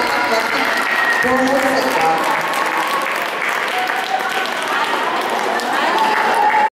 các bạn cô hết sức